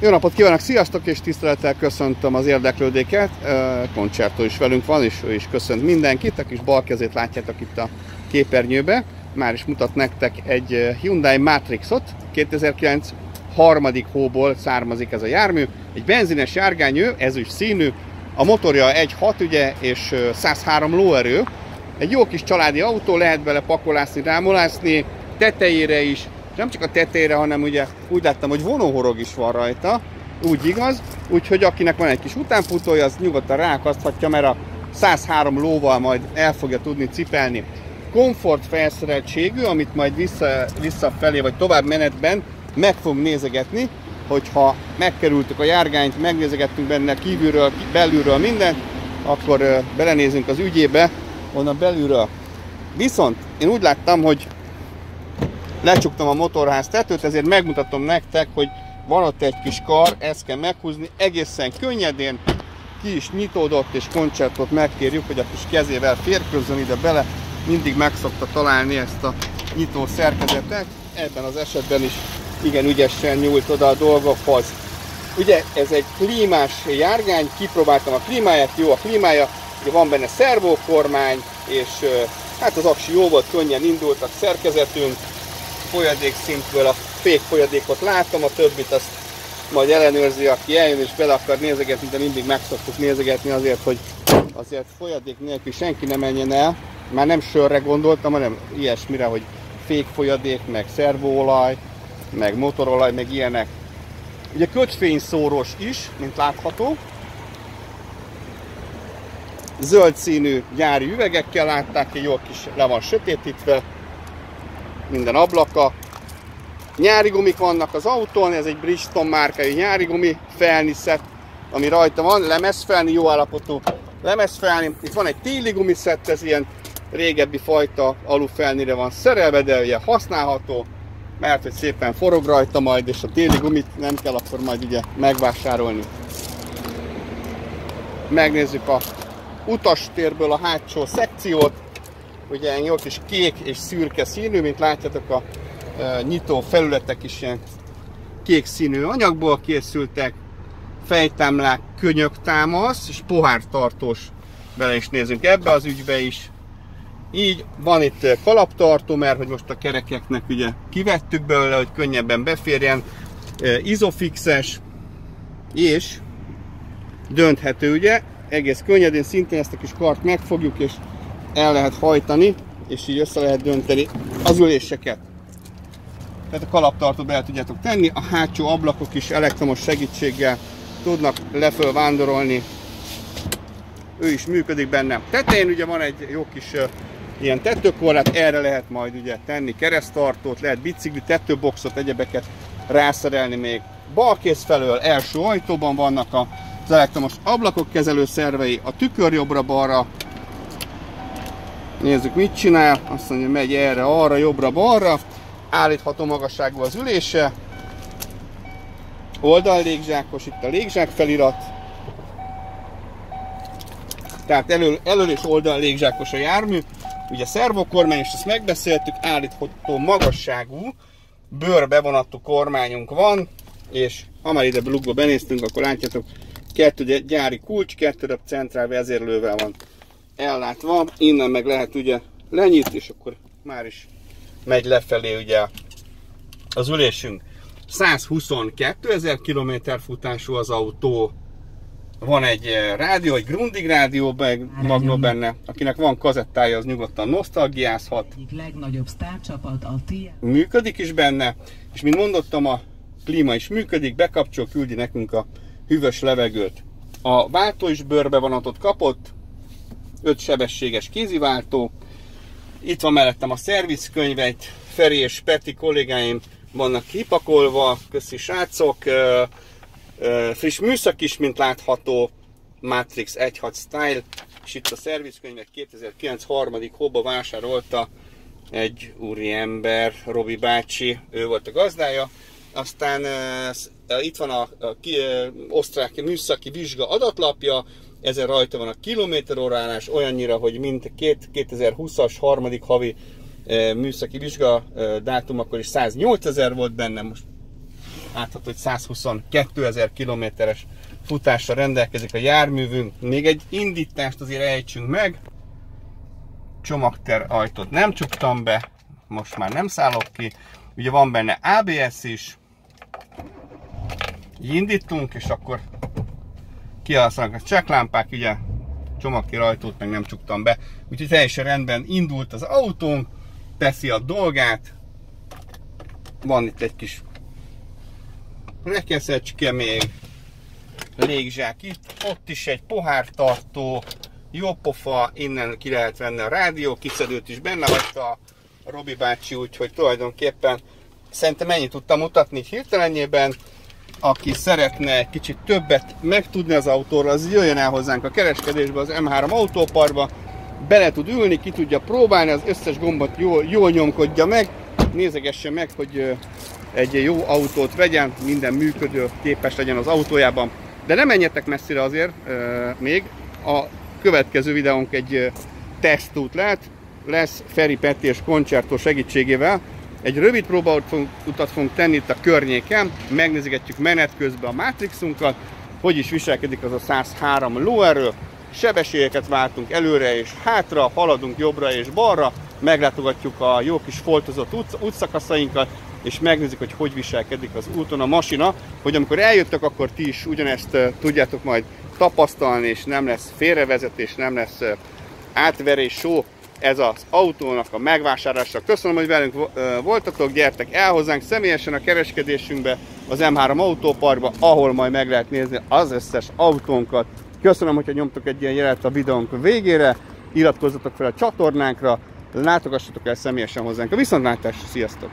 Jó napot kívánok, sziasztok, és tisztelettel köszöntöm az érdeklődéket. Koncertó is velünk van, és ő is köszönt mindenkit. A kis bal kezét látjátok itt a képernyőbe. Már is mutat nektek egy Hyundai Matrixot. 2009 harmadik hóból származik ez a jármű. Egy benzines járgányő, ezüst színű. A motorja 1.6 ugye, és 103 lóerő. Egy jó kis családi autó, lehet bele pakolászni, rámolászni, tetejére is nem csak a tetejére, hanem ugye úgy láttam, hogy vonóhorog is van rajta, úgy igaz, úgyhogy akinek van egy kis utánfutója, az nyugodtan ráakaszthatja, mert a 103 lóval majd el fogja tudni cipelni. Komfort felszereltségű, amit majd vissza, visszafelé vagy tovább menetben meg fog nézegetni, hogyha megkerültük a járgányt, megnézegettünk benne kívülről, belülről mindent, akkor belenézünk az ügyébe, onnan belülről. Viszont én úgy láttam, hogy lecsuktam a motorház tetőt, ezért megmutatom nektek, hogy van ott egy kis kar, ezt kell meghúzni, egészen könnyedén, ki is nyitódott, és koncertot megkérjük, hogy a kis kezével férkőzzön ide bele, mindig meg szokta találni ezt a nyitó szerkezetet, ebben az esetben is igen ügyesen nyújt oda a dolgokhoz. Ugye ez egy klímás járgány, kipróbáltam a klímáját, jó a klímája, ugye van benne szervókormány, és hát az aksi jó volt, könnyen indult a szerkezetünk, folyadék szintből a fék folyadékot látom, a többit azt majd ellenőrzi, aki eljön és bele akar nézegetni, de mindig meg szoktuk nézegetni azért, hogy azért folyadék nélkül senki nem menjen el. Már nem sörre gondoltam, hanem ilyesmire, hogy fék folyadék, meg szervóolaj, meg motorolaj, meg ilyenek. Ugye köcsfényszóros is, mint látható. Zöld színű gyári üvegekkel látták, jó kis le van sötétítve minden ablaka. Nyári gumik vannak az autón, ez egy Bridgestone márkai nyári gumi, felniszett, ami rajta van, lemezfelni, jó állapotú lemezfelni. Itt van egy téli gumiszett, ez ilyen régebbi fajta alufelnire van szerelve, de ugye használható, mert hogy szépen forog rajta majd, és a téli gumit nem kell akkor majd ugye megvásárolni. Megnézzük a utastérből a hátsó szekciót ugye jó kis kék és szürke színű, mint látjátok a e, nyitó felületek is ilyen kék színű anyagból készültek, fejtámlák, könyöktámasz és pohártartós, bele is nézünk ebbe az ügybe is. Így van itt kalaptartó, mert hogy most a kerekeknek ugye kivettük belőle, hogy könnyebben beférjen, e, izofixes, és dönthető ugye, egész könnyedén szintén ezt a kis kart megfogjuk, és el lehet hajtani, és így össze lehet dönteni az üléseket. Tehát a kalaptartót be tudjátok tenni, a hátsó ablakok is elektromos segítséggel tudnak leföl vándorolni. Ő is működik benne. Tetején ugye van egy jó kis ilyen tetőkorlát, erre lehet majd ugye tenni keresztartót, lehet bicikli, tetőboxot, egyebeket rászerelni még. Balkész felől első ajtóban vannak az elektromos ablakok kezelő szervei, a tükör jobbra-balra, Nézzük mit csinál, azt mondja megy erre, arra, jobbra, balra. Állítható magasságú az ülése. Oldal légzsákos, itt a légzsák felirat. Tehát elől, elől és oldal légzsákos a jármű. Ugye szervokormány, és ezt megbeszéltük, állítható magasságú bőrbevonatú kormányunk van, és ha már ide blugba benéztünk, akkor látjátok, kettő gyári kulcs, kettő darab centrál vezérlővel van ellátva, innen meg lehet ugye lenyit, és akkor már is megy lefelé ugye az ülésünk. 122 ezer km futású az autó, van egy eh, rádió, egy Grundig rádió magnó benne, akinek van kazettája, az nyugodtan nosztalgiázhat. legnagyobb sztárcsapat a Működik is benne, és mint mondottam, a klíma is működik, bekapcsol, küldi nekünk a hűvös levegőt. A váltó is bőrbevonatot kapott, 5 sebességes kéziváltó. Itt van mellettem a szervizkönyvet, Feri és Peti kollégáim vannak kipakolva, köszi srácok. Friss műszak is, mint látható, Matrix 1.6 Style, és itt a szervizkönyvek 2009 harmadik hóba vásárolta egy úri ember, Robi bácsi, ő volt a gazdája. Aztán itt van a, a, ki, osztrák műszaki vizsga adatlapja, ezen rajta van a kilométer órálás, olyannyira, hogy mint 2020-as harmadik havi e, műszaki vizsga e, dátum, akkor is 108 ezer volt benne, most Látható, hogy 122 ezer kilométeres futásra rendelkezik a járművünk. Még egy indítást azért ejtsünk meg. Csomagter ajtót nem csuktam be, most már nem szállok ki. Ugye van benne ABS is. Így indítunk, és akkor kialszanak a cseklámpák, ugye csomagtér ajtót meg nem csuktam be. Úgyhogy teljesen rendben indult az autón, teszi a dolgát. Van itt egy kis rekeszecske még, légzsák itt, ott is egy pohártartó, jó pofa, innen ki lehet venni a rádió, kiszedőt is benne hagyta a Robi bácsi, úgyhogy tulajdonképpen szerintem ennyit tudtam mutatni hirtelenjében aki szeretne kicsit többet megtudni az autóról, az jöjjön el hozzánk a kereskedésbe, az M3 autóparkba, bele tud ülni, ki tudja próbálni, az összes gombot jól, jól nyomkodja meg, nézegesse meg, hogy egy jó autót vegyen, minden működő, képes legyen az autójában. De nem menjetek messzire azért még, a következő videónk egy tesztút lehet, lesz Feri Petti és Concerto segítségével, egy rövid próbautat fogunk tenni itt a környéken, megnézigetjük menet közben a Matrixunkat, hogy is viselkedik az a 103 lóerő, sebességeket váltunk előre és hátra, haladunk jobbra és balra, meglátogatjuk a jó kis foltozott út, útszakaszainkat, és megnézzük, hogy hogy viselkedik az úton a masina, hogy amikor eljöttek, akkor ti is ugyanezt tudjátok majd tapasztalni, és nem lesz félrevezetés, nem lesz átverés, só, ez az autónak a megvásárlása. Köszönöm, hogy velünk voltatok, gyertek el hozzánk személyesen a kereskedésünkbe, az M3 autóparkba, ahol majd meg lehet nézni az összes autónkat. Köszönöm, hogyha nyomtok egy ilyen jelet a videónk végére, iratkozzatok fel a csatornánkra, látogassatok el személyesen hozzánk. A viszontlátás, sziasztok!